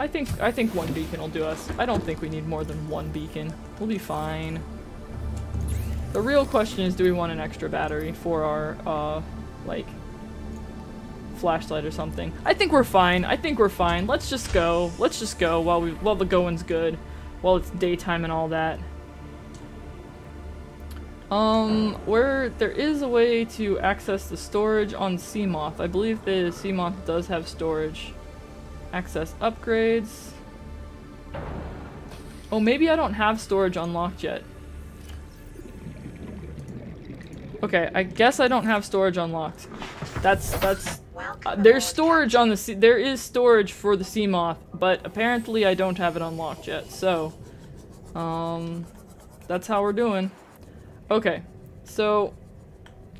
I think I think one beacon will do us. I don't think we need more than one beacon. We'll be fine. The real question is, do we want an extra battery for our, uh, like, flashlight or something? I think we're fine. I think we're fine. Let's just go. Let's just go while we while the going's good, while it's daytime and all that. Um, where there is a way to access the storage on Seamoth. I believe the Seamoth does have storage. Access upgrades. Oh, maybe I don't have storage unlocked yet. Okay, I guess I don't have storage unlocked. That's, that's, uh, there's storage on the sea, there is storage for the Seamoth, but apparently I don't have it unlocked yet, so, um, that's how we're doing. Okay, so,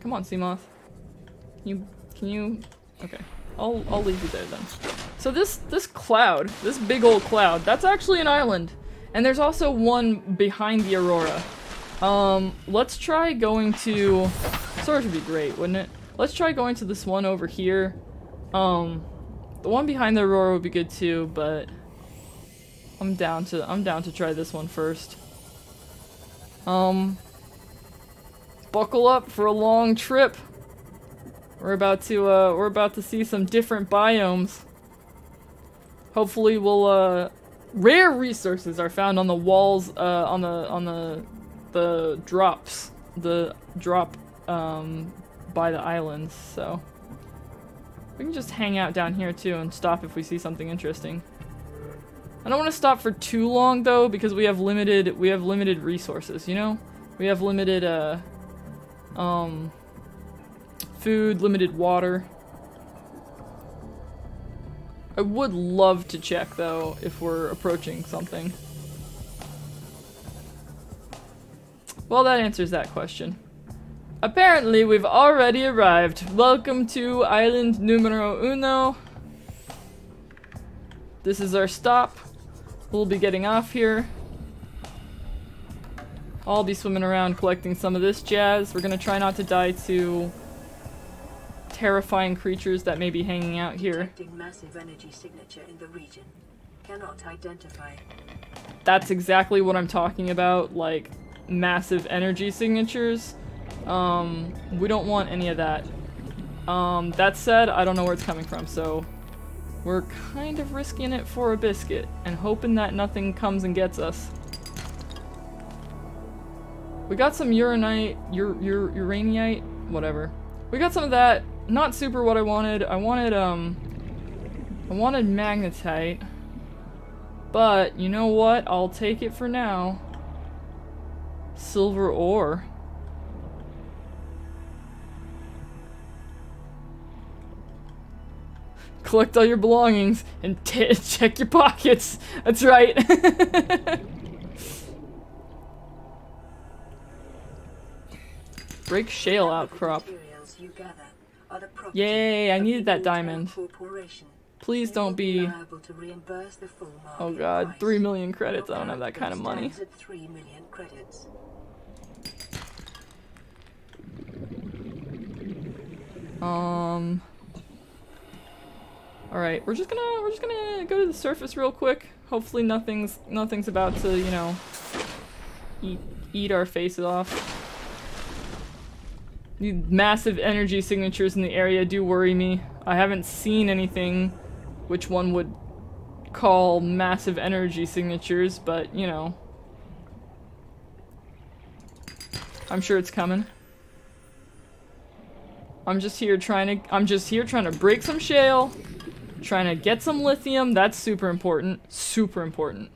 come on Seamoth. Can you, can you, okay, I'll, I'll leave you there then. So this, this cloud, this big old cloud, that's actually an island. And there's also one behind the Aurora. Um, let's try going to... Storage would be great, wouldn't it? Let's try going to this one over here. Um, the one behind the Aurora would be good too, but... I'm down to- I'm down to try this one first. Um... Buckle up for a long trip! We're about to, uh, we're about to see some different biomes. Hopefully we'll, uh... Rare resources are found on the walls, uh, on the, on the the drops, the drop um, by the islands, so we can just hang out down here too and stop if we see something interesting. I don't want to stop for too long though because we have limited we have limited resources, you know? We have limited uh um food, limited water. I would love to check though if we're approaching something. Well, that answers that question. Apparently, we've already arrived. Welcome to island numero uno. This is our stop. We'll be getting off here. I'll be swimming around collecting some of this jazz. We're gonna try not to die to terrifying creatures that may be hanging out here. massive energy signature in the region. Cannot identify. That's exactly what I'm talking about, like massive energy signatures. Um, we don't want any of that. Um, that said, I don't know where it's coming from, so we're kind of risking it for a biscuit and hoping that nothing comes and gets us. We got some uranite, ur ur uraniite, whatever. We got some of that. Not super what I wanted. I wanted, um, I wanted magnetite. But, you know what? I'll take it for now. Silver ore. Collect all your belongings and check your pockets. That's right. Break shale outcrop. Yay, I needed that diamond. Please don't be... Oh god, 3 million credits. I don't have that kind of money. Um. All right, we're just gonna we're just gonna go to the surface real quick. Hopefully nothing's nothing's about to you know eat eat our faces off. The massive energy signatures in the area do worry me. I haven't seen anything which one would call massive energy signatures, but you know. I'm sure it's coming. I'm just here trying to- I'm just here trying to break some shale, trying to get some lithium, that's super important, super important.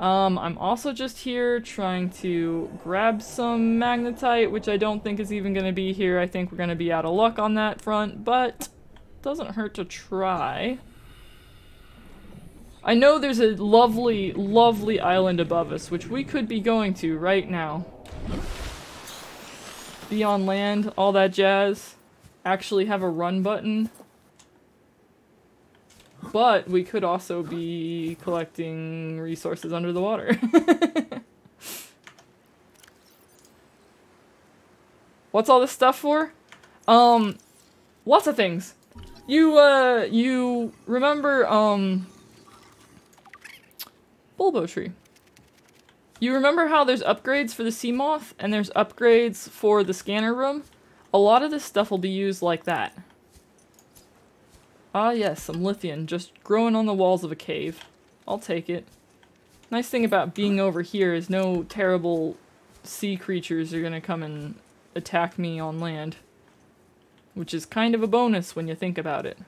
Um, I'm also just here trying to grab some magnetite, which I don't think is even going to be here. I think we're going to be out of luck on that front, but doesn't hurt to try. I know there's a lovely, lovely island above us, which we could be going to right now. Be on land, all that jazz actually have a run button. But we could also be collecting resources under the water. What's all this stuff for? Um, lots of things. You, uh, you remember, um, Bulbo tree. You remember how there's upgrades for the Seamoth and there's upgrades for the scanner room? A lot of this stuff will be used like that. Ah yes, some lithium just growing on the walls of a cave. I'll take it. Nice thing about being over here is no terrible sea creatures are gonna come and attack me on land. Which is kind of a bonus when you think about it.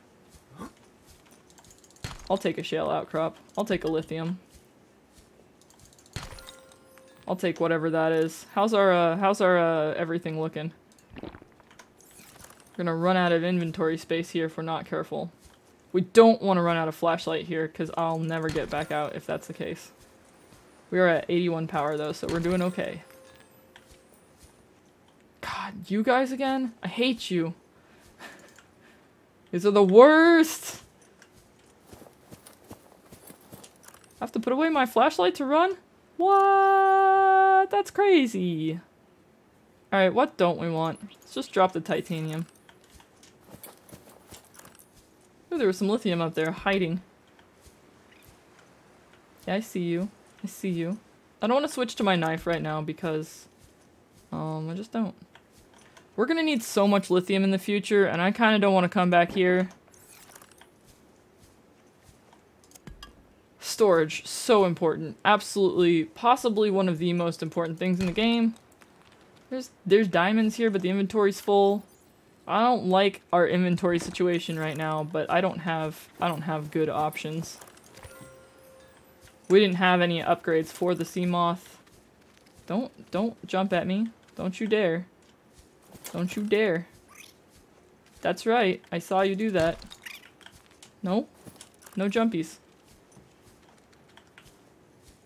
I'll take a shale outcrop. I'll take a lithium. I'll take whatever that is. How's our, uh, how's our, uh, everything looking? We're gonna run out of inventory space here if we're not careful. We don't want to run out of flashlight here, because I'll never get back out if that's the case. We are at 81 power though, so we're doing okay. God, you guys again? I hate you. These are the worst! I have to put away my flashlight to run? What? That's crazy. Alright, what don't we want? Let's just drop the titanium. Ooh, there was some lithium up there hiding. Yeah, I see you. I see you. I don't want to switch to my knife right now because... Um, I just don't. We're gonna need so much lithium in the future, and I kind of don't want to come back here. Storage, so important. Absolutely, possibly one of the most important things in the game. There's, there's diamonds here, but the inventory's full. I don't like our inventory situation right now, but I don't have, I don't have good options. We didn't have any upgrades for the Seamoth. Don't, don't jump at me. Don't you dare. Don't you dare. That's right. I saw you do that. No. No jumpies.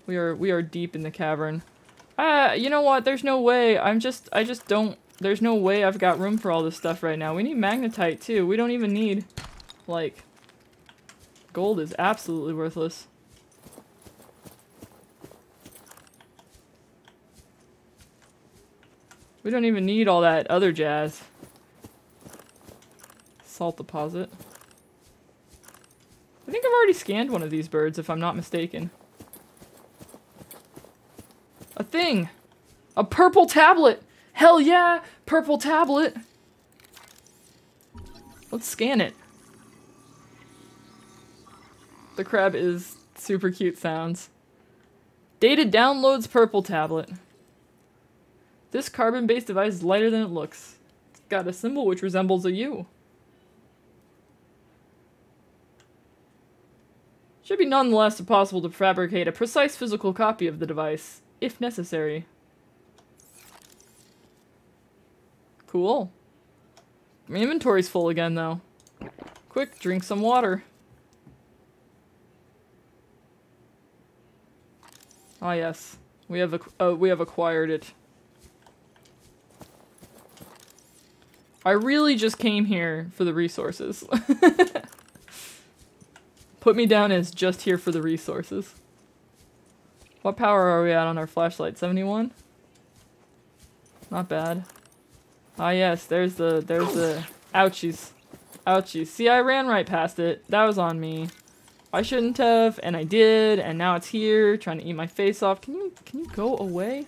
We are we are deep in the cavern. Ah, you know what? There's no way. I'm just I just don't there's no way I've got room for all this stuff right now. We need magnetite too. We don't even need like gold is absolutely worthless. We don't even need all that other jazz. Salt deposit. I think I've already scanned one of these birds, if I'm not mistaken. A thing! A purple tablet! Hell yeah! Purple tablet! Let's scan it. The crab is super cute sounds. Data downloads purple tablet. This carbon-based device is lighter than it looks. It's got a symbol which resembles a U. Should be nonetheless possible to fabricate a precise physical copy of the device, if necessary. Cool. My inventory's full again, though. Quick, drink some water. Ah, yes. We have uh, we have acquired it. I really just came here for the resources. Put me down as just here for the resources. What power are we at on our flashlight? 71? Not bad. Ah yes, there's the, there's the, ouchies. Ouchies. See, I ran right past it. That was on me. I shouldn't have, and I did, and now it's here, trying to eat my face off. Can you, can you go away?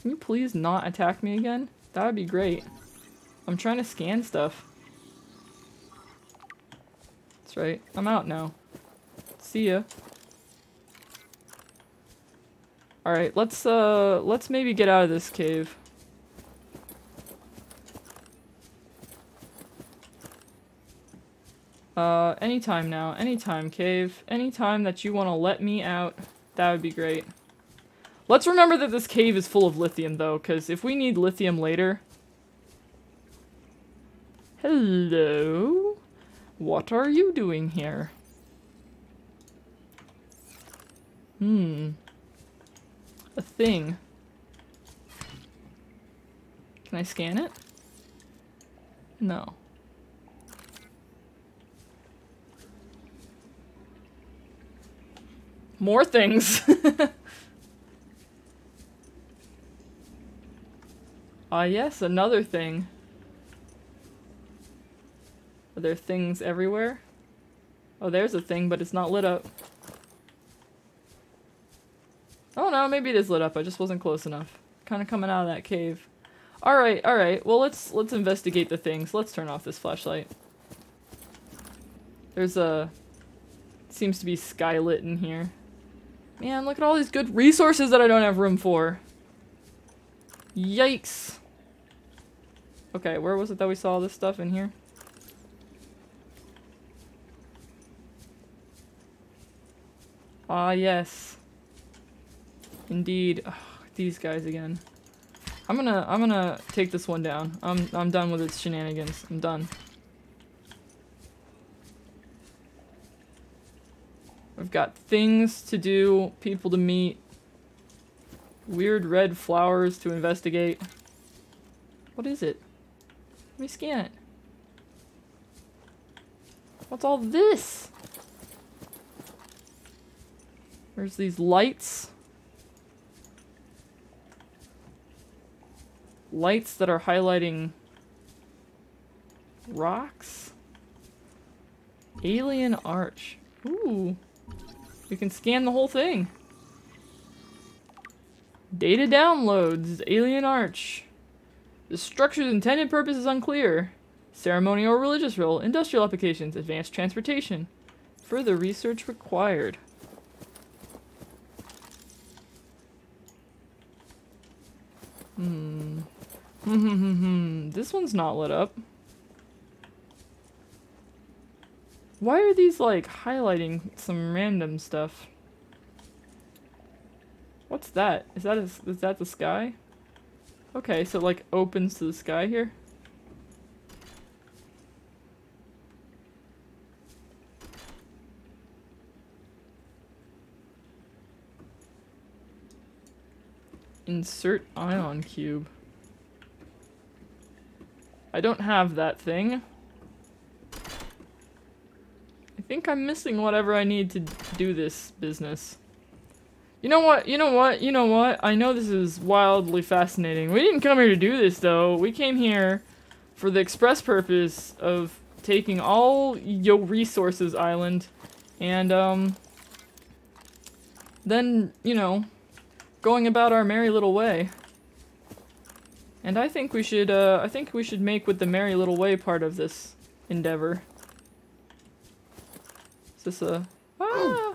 Can you please not attack me again? That would be great. I'm trying to scan stuff. That's right. I'm out now. See ya. Alright, let's, uh, let's maybe get out of this cave. Uh, anytime now. Anytime, cave. Anytime that you want to let me out, that would be great. Let's remember that this cave is full of lithium, though, because if we need lithium later... Hello? What are you doing here? Hmm. A thing. Can I scan it? No. More things! Ah, uh, yes, another thing. Are there things everywhere? Oh, there's a thing, but it's not lit up. Oh no, maybe it is lit up. I just wasn't close enough. Kind of coming out of that cave. All right, all right. Well, let's let's investigate the things. Let's turn off this flashlight. There's a seems to be skylit in here. Man, look at all these good resources that I don't have room for. Yikes. Okay, where was it that we saw this stuff in here? Ah, yes. Indeed. Ugh, these guys again. I'm gonna I'm gonna take this one down. I'm I'm done with its shenanigans. I'm done. I've got things to do, people to meet, weird red flowers to investigate. What is it? Let me scan it. What's all this? There's these lights. Lights that are highlighting rocks. Alien arch. Ooh. We can scan the whole thing. Data downloads. Alien arch. The structure's intended purpose is unclear. Ceremonial or religious role. Industrial applications. Advanced transportation. Further research required. Hmm. This one's not lit up. Why are these like highlighting some random stuff? What's that? Is that a, is that the sky? Okay, so it, like opens to the sky here. Insert ion cube. I don't have that thing. I think I'm missing whatever I need to do this business. You know what? You know what? You know what? I know this is wildly fascinating. We didn't come here to do this, though. We came here for the express purpose of taking all yo resources island and, um, then, you know, going about our merry little way. And I think we should, uh, I think we should make with the merry little way part of this endeavor. Is this a... Ah!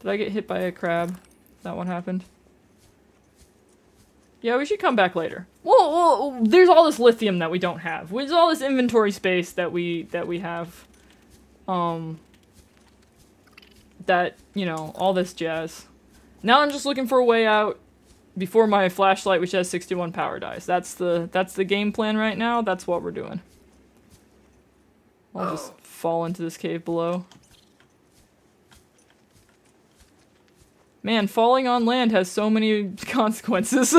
Did I get hit by a crab? That one happened. Yeah, we should come back later. Well, well, there's all this lithium that we don't have. There's all this inventory space that we that we have. Um. That you know, all this jazz. Now I'm just looking for a way out before my flashlight, which has 61 power dies. That's the that's the game plan right now. That's what we're doing. I'll just oh. fall into this cave below. Man, falling on land has so many consequences.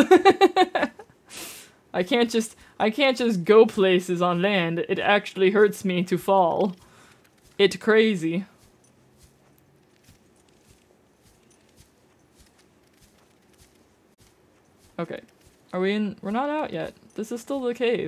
I can't just I can't just go places on land. It actually hurts me to fall. It's crazy. Okay. Are we in? We're not out yet. This is still the cave.